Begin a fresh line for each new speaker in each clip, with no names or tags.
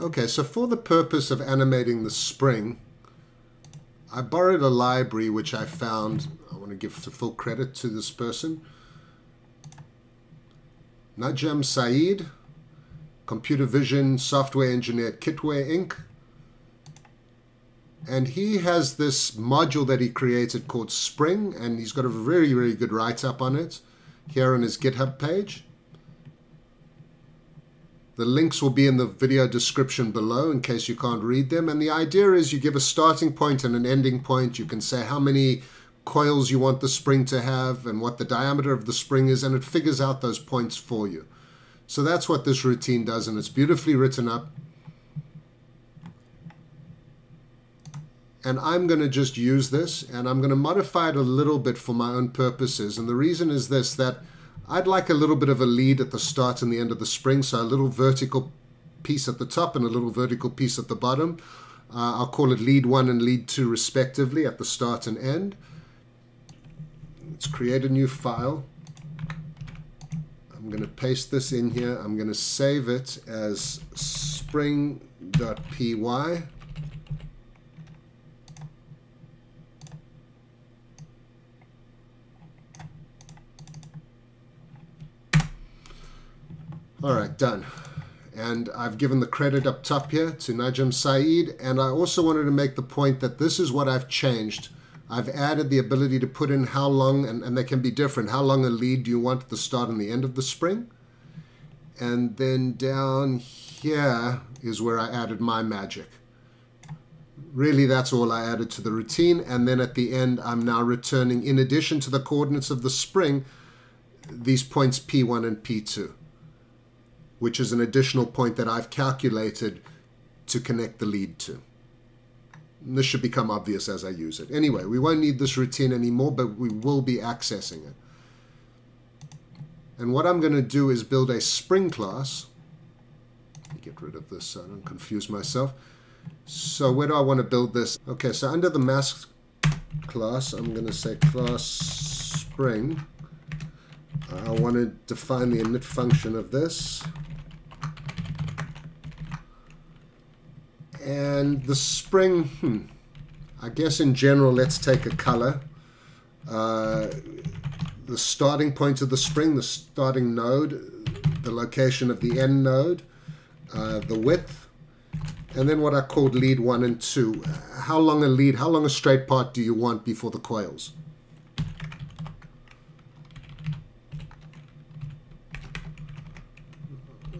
Okay, so for the purpose of animating the spring, I borrowed a library which I found, I want to give full credit to this person, Najam Syed, computer vision software engineer at Kitware Inc. And he has this module that he created called Spring, and he's got a very, very good write-up on it here on his GitHub page. The links will be in the video description below in case you can't read them. And the idea is you give a starting point and an ending point. You can say how many coils you want the spring to have and what the diameter of the spring is, and it figures out those points for you. So that's what this routine does, and it's beautifully written up. And I'm going to just use this, and I'm going to modify it a little bit for my own purposes. And the reason is this, that I'd like a little bit of a lead at the start and the end of the spring, so a little vertical piece at the top and a little vertical piece at the bottom. Uh, I'll call it lead 1 and lead 2 respectively at the start and end. Let's create a new file. I'm going to paste this in here. I'm going to save it as spring.py. All right, done. And I've given the credit up top here to Najam Syed. And I also wanted to make the point that this is what I've changed. I've added the ability to put in how long, and, and they can be different. How long a lead do you want at the start and the end of the spring? And then down here is where I added my magic. Really, that's all I added to the routine. And then at the end, I'm now returning, in addition to the coordinates of the spring, these points P1 and P2 which is an additional point that I've calculated to connect the lead to. And this should become obvious as I use it. Anyway, we won't need this routine anymore, but we will be accessing it. And what I'm going to do is build a spring class. Get rid of this so I don't confuse myself. So where do I want to build this? Okay, so under the mass class, I'm going to say class spring. I want to define the init function of this. And the spring, hmm, I guess in general, let's take a color. Uh, the starting point of the spring, the starting node, the location of the end node, uh, the width, and then what I called lead one and two. How long a lead, how long a straight part do you want before the coils?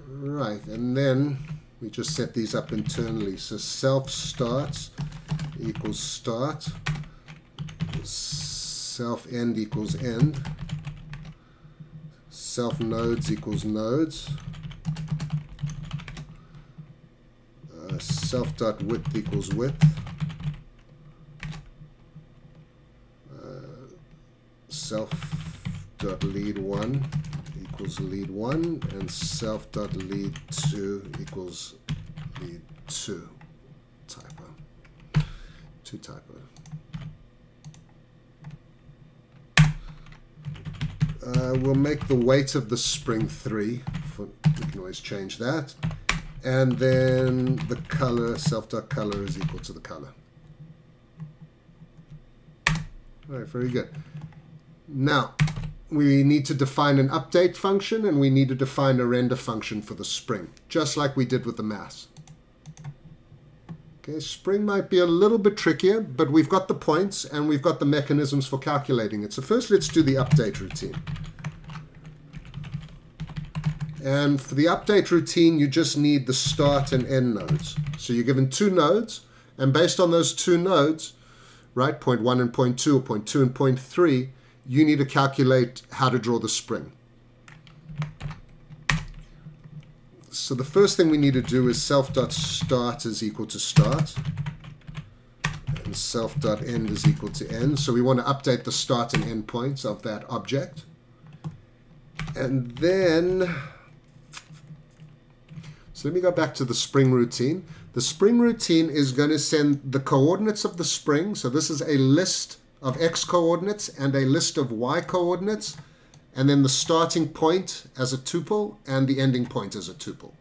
Right, and then we just set these up internally. So self start equals start, self end equals end, self nodes equals nodes, uh, self dot width equals width, uh, self dot lead one equals lead 1 and self dot lead 2 equals lead 2 typo. 2 typo. Uh, we'll make the weight of the spring 3 for, we can always change that. And then the color self dot color is equal to the color. All right very good. Now we need to define an update function and we need to define a render function for the spring, just like we did with the mass. Okay, spring might be a little bit trickier, but we've got the points and we've got the mechanisms for calculating it. So first let's do the update routine. And for the update routine, you just need the start and end nodes. So you're given two nodes, and based on those two nodes, right, point one and point two, or point two and point three, you need to calculate how to draw the spring. So the first thing we need to do is self.start is equal to start. And self.end is equal to end. So we want to update the start and end points of that object. And then, so let me go back to the spring routine. The spring routine is going to send the coordinates of the spring. So this is a list of x coordinates and a list of y coordinates, and then the starting point as a tuple and the ending point as a tuple.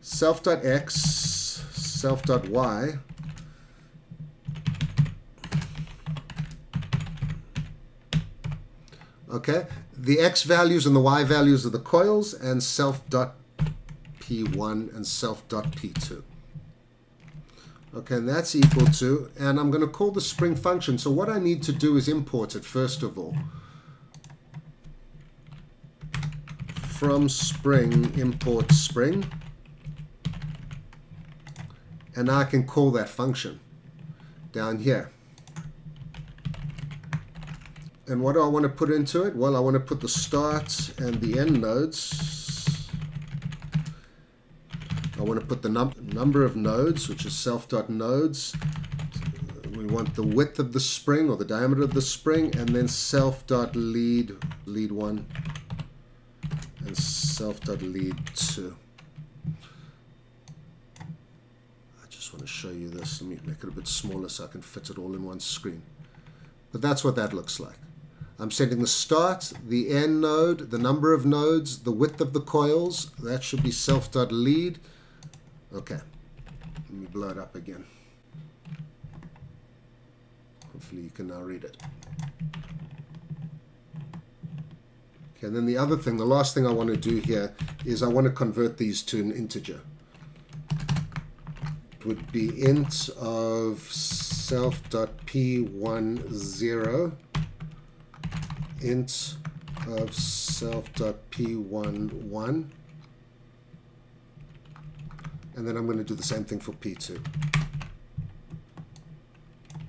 self.x, self.y, okay? The x values and the y values are the coils and self.p1 and self.p2. Okay, that's equal to, and I'm going to call the spring function. So what I need to do is import it first of all. From spring, import spring. And I can call that function down here. And what do I want to put into it? Well, I want to put the start and the end nodes. Want to put the num number of nodes, which is self.nodes. We want the width of the spring or the diameter of the spring, and then self.lead, lead 1, and self.lead 2. I just want to show you this. Let me make it a bit smaller so I can fit it all in one screen. But that's what that looks like. I'm setting the start, the end node, the number of nodes, the width of the coils. That should be self.lead. Okay. Let me blow it up again. Hopefully you can now read it. Okay, and then the other thing, the last thing I want to do here is I want to convert these to an integer It would be int of self.p10 int of self.p11 and then I'm going to do the same thing for p2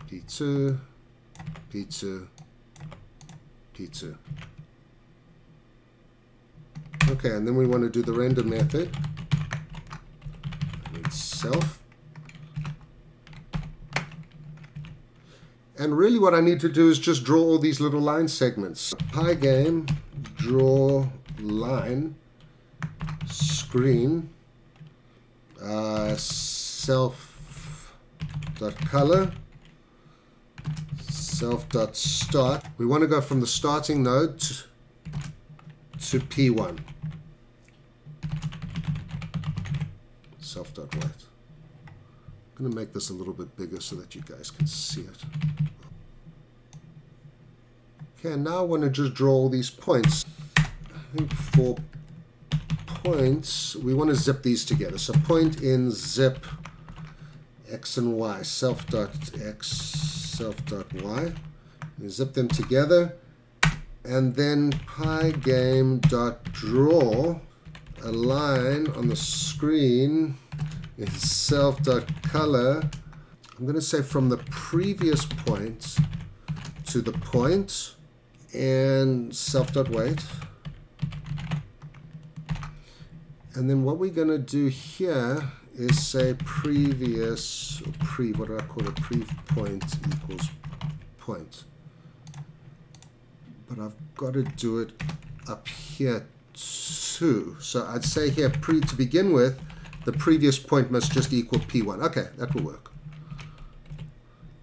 p2 p2 p2 okay and then we want to do the render method Itself. And really what I need to do is just draw all these little line segments. Pygame, draw line, screen, uh, self dot color, self dot start. We want to go from the starting node to, to P1. Self dot weight. I'm going to make this a little bit bigger so that you guys can see it. Okay, now I want to just draw all these points. I think for points, we want to zip these together. So point in zip x and y, self dot x, self dot y. We zip them together, and then pygame dot draw a line on the screen in self dot color. I'm going to say from the previous point to the point and self.weight. And then what we're going to do here is say previous, or pre, what do I call it, pre point equals point. But I've got to do it up here too. So I'd say here pre to begin with, the previous point must just equal P1. Okay, that will work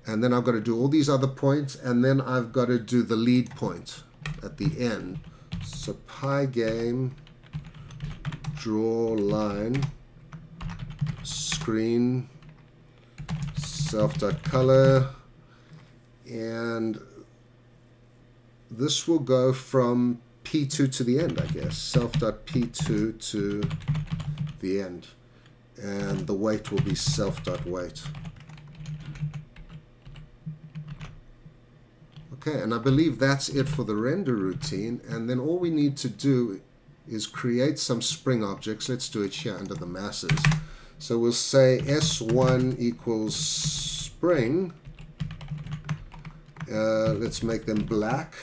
and then I've got to do all these other points, and then I've got to do the lead point at the end. So pygame, draw line, screen, self.color, and this will go from P2 to the end, I guess. Self.p2 to the end. And the weight will be self.weight. Okay, and I believe that's it for the render routine. And then all we need to do is create some spring objects. Let's do it here under the masses. So we'll say S1 equals spring. Uh, let's make them black.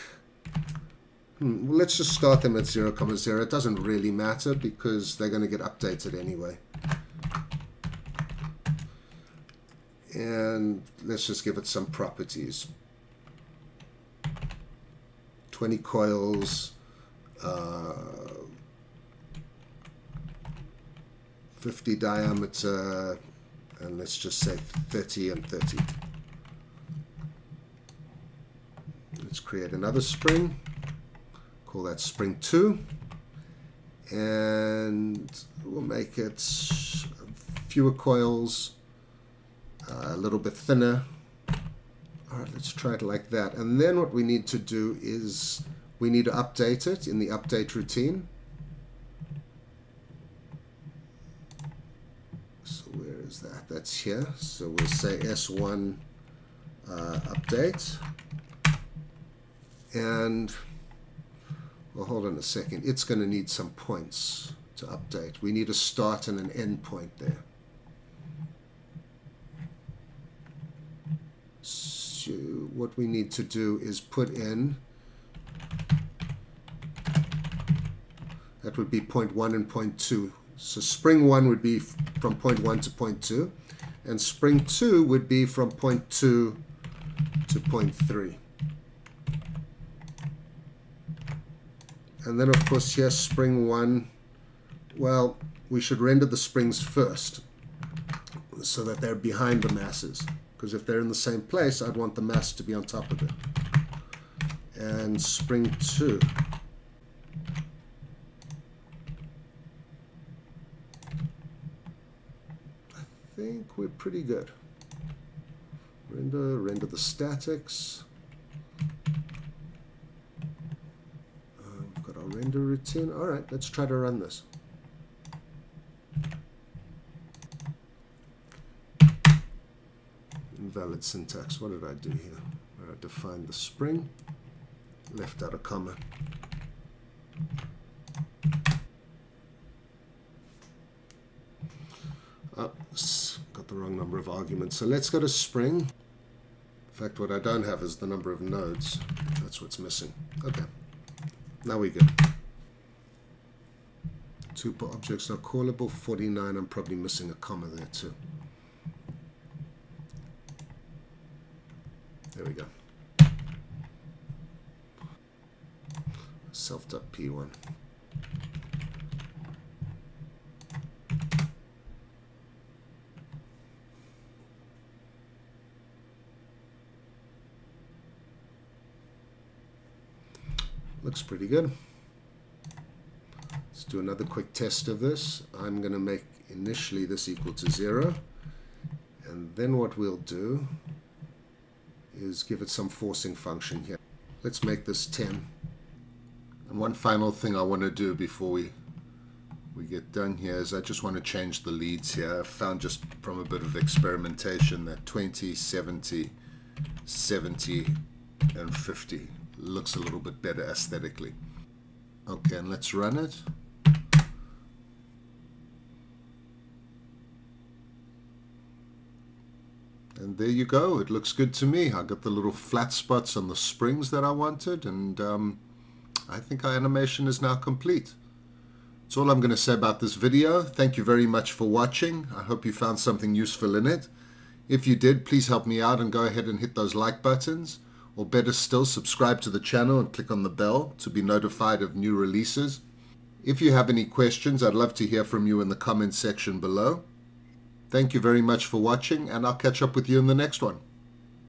Hmm, well, let's just start them at 0, 0. It doesn't really matter because they're going to get updated anyway. And let's just give it some properties. 20 coils, uh, 50 diameter, and let's just say 30 and 30. Let's create another spring, call that spring 2, and we'll make it fewer coils, uh, a little bit thinner. All right, let's try it like that. And then what we need to do is we need to update it in the update routine. So where is that? That's here. So we'll say S1 uh, update. And, well, hold on a second. It's going to need some points to update. We need a start and an end point there. So what we need to do is put in, that would be point 1 and point 2. So spring 1 would be from point 1 to point 2, and spring 2 would be from point 2 to point 3. And then of course here spring 1, well, we should render the springs first so that they're behind the masses. Because if they're in the same place, I'd want the mass to be on top of it. And spring 2. I we're pretty good. Render, render the statics. Uh, we've got our render routine. All right, let's try to run this. Invalid syntax. What did I do here? I defined the spring, left out a comma. Oh, got the wrong number of arguments. So let's go to spring. In fact, what I don't have is the number of nodes. That's what's missing. Okay. Now we go. Two objects are callable. 49, I'm probably missing a comma there too. There we go. Self.p1. Looks pretty good. Let's do another quick test of this. I'm going to make initially this equal to 0. And then what we'll do is give it some forcing function here. Let's make this 10. And one final thing I want to do before we we get done here is I just want to change the leads here. I found just from a bit of experimentation that 20, 70, 70, and 50 looks a little bit better aesthetically. Okay, and let's run it. And there you go. It looks good to me. I got the little flat spots on the springs that I wanted, and um, I think our animation is now complete. That's all I'm going to say about this video. Thank you very much for watching. I hope you found something useful in it. If you did, please help me out and go ahead and hit those like buttons. Or better still, subscribe to the channel and click on the bell to be notified of new releases. If you have any questions, I'd love to hear from you in the comments section below. Thank you very much for watching, and I'll catch up with you in the next one.